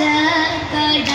I'm not sad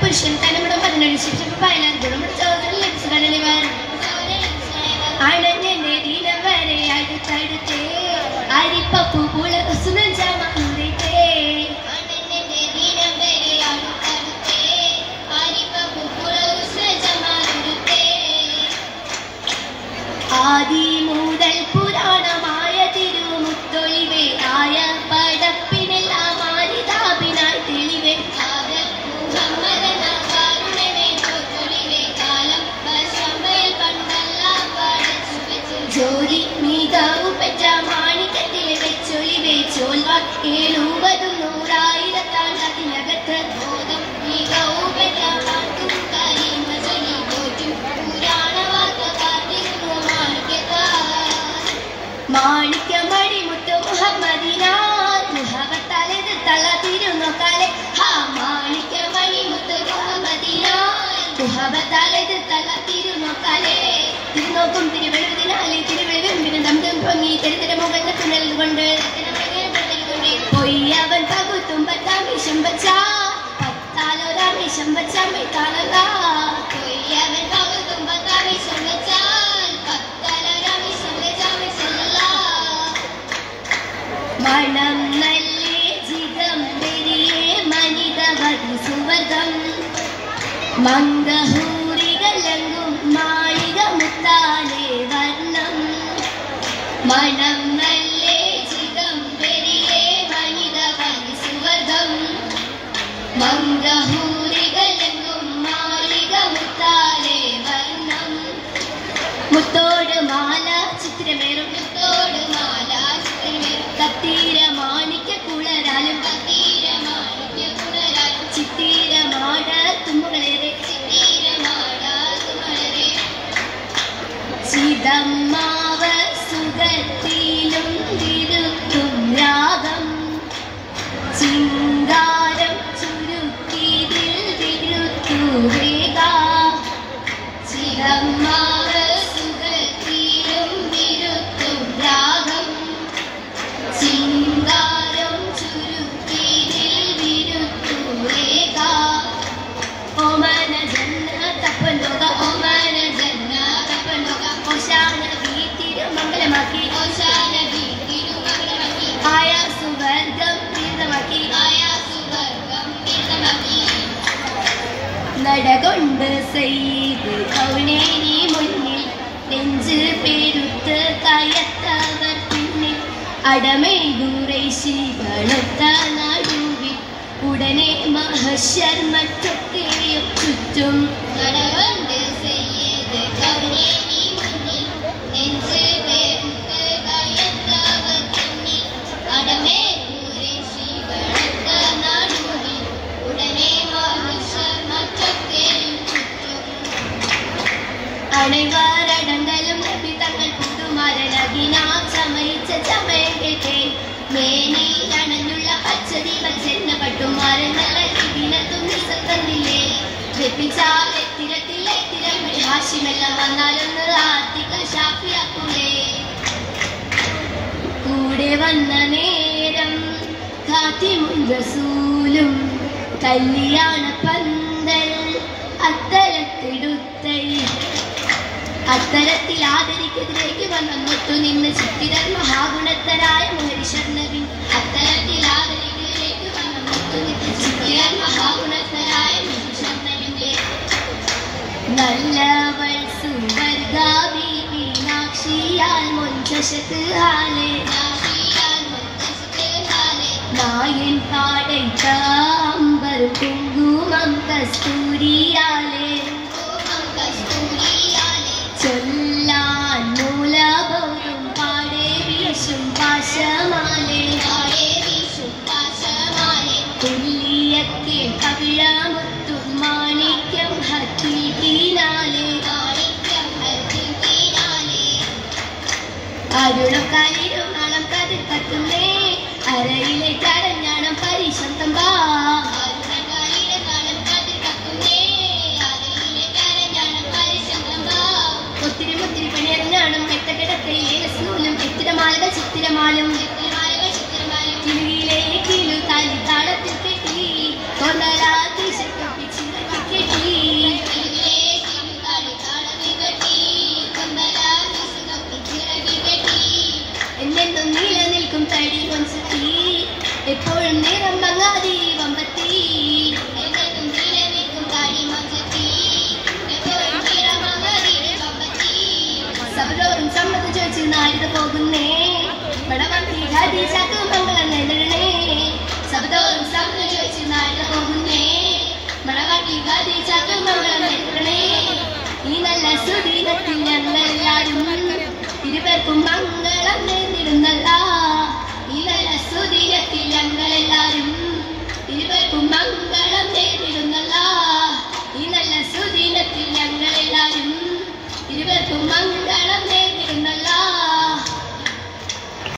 പുരുഷൻ തലമുട പതിനൊഴിച്ചിട്ട് പതിനാറ് ഗുണം ചോദന ലഭിച്ചതലി വരണം അടഞ്ഞെന്റെ രീന വരെ അടുത്തടുത്തേ. അരിപ്പപ്പു ಮುಖಕ್ಕುಂ ತಿರುವೆಳುವುದಿಲ್ಲ ಅಲ್ಲಿ ತಿರುವೆಳುವೆ ಉಂಡಿನ ನಮ್ದು ಭಂಗಿ ತೆರೆದರೆ ಮೊಬೈಲ್ ಕುಣಲ್ಕೊಂಡು പൊയ്യവൻ പകുത്തും പത്താമേശം വച്ചാ പത്താലൊരാമേശം വച്ചാ മെത്താലൊരാ പൊയ്യവൻ പകുത്തും പത്താമേശം വച്ചാൽ പത്താലൊരാമേശം വച്ചാ മെച്ചല്ല മണം നല്ല ജിതം പെരിയേ മനിത സുവർഗം. മംഗഹു My ഉയരത്തിലും വിരുക്കും രാഗം ചിങ്കാരം ചുരുക്കിതിൽ തിരുത്തുവേക ചിരം പടകൊണ്ട് സയ്യിദ് കൗനേരി മുന്നിൽ നെഞ്ച് പെരുത്ത് കയത്തവർ പിന്നിൽ അടമേ ദൂരൈശികളൊത്ത നടുവിൽ. ഉടനെ മഹശർമ്മത്തൊക്കെയും ചുറ്റും കടവൻ അണൈവാരടങ്കലും നബി തങ്ങൾ പുതുമരണകിനാ ചമയിച്ച ചമയം കേട്ടേ മേനിയിലണഞ്ഞുള്ള പച്ചതി വച്ചെന്ന പട്ടുമാരൻ നല്ല ഇതിനത്തും നിസത്തന്നില്ലേ വെപ്പിച്ചാലെത്തിരത്തിലെ തിരമിഴി ഹാഷിമെല്ലാം വന്നാലൊന്ന് ആർത്തിക ഷാഫിയാക്കൂലേ കൂടെ വന്ന നേരം കാത്തിമുൻ റസൂലും കല്യാണ പന്തൽ അത്തരത്തിടുത്തൈ അത്തരത്തിൽ ആദരിക്കെതിരേക്ക് വന്നൊത്തു നിന്ന് ചിത്തിരർ മഹാഗുണത്തരായ മുഹരിഷർണവിൻ അത്തരത്തിൽ ആദരിക്കെതിരേക്ക് വന്നൊത്തു നിന്ന് ചിത്തിരർ മഹാഗുണത്തരായ മുഹരിഷർണവിന്റെ നല്ലവൾ സുവർഗാവി മീനാക്ഷിയാൽ മുൻചശത്ത് ഹാലേ. നായൻ പാടൈത്ത അമ്പർ കുങ്കുമം കസ്തൂരിയാലേ. അരുളും കരിയും നളം കതിർ കത്തുന്നേ. അരയിലെ കടഞ്ഞാണം പരിശന്തം വാ ഒത്തിരി മുത്തിരി പണിയറിഞ്ഞാണും എത്തകിടക്കയിലെ രസനൂലും എത്തിരമാലകൾ ചിത്തിരമാലും. കിലുകിലെ കിലു തലി താളത്തിൽ കെട്ടി നാരിത പോകുന്നേ. പടവന്തി ഹദീസാക്ക് മംഗളം നേരിടണേ സബലോറും സമ്മതം ചോദിച്ച് നാരിത പോകുന്നേ. മണവാട്ടി ഈ നല്ല സുദീനത്തിൽ ഞങ്ങളെല്ലാരും ഇരുവർക്കും മംഗളം